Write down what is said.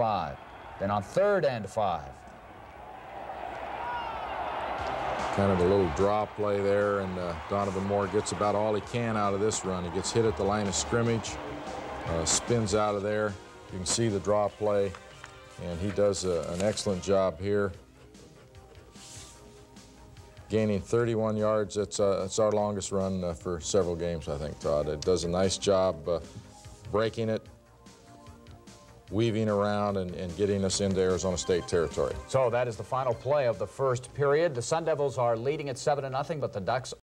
five. Then on third and five. Kind of a little drop play there, and uh, Donovan Moore gets about all he can out of this run. He gets hit at the line of scrimmage, uh, spins out of there. You can see the drop play, and he does a, an excellent job here. Gaining 31 yards, that's, uh, that's our longest run uh, for several games, I think, Todd. It does a nice job uh, breaking it, weaving around and, and, getting us into Arizona State territory. So that is the final play of the first period. The Sun Devils are leading at 7 to nothing, but the Ducks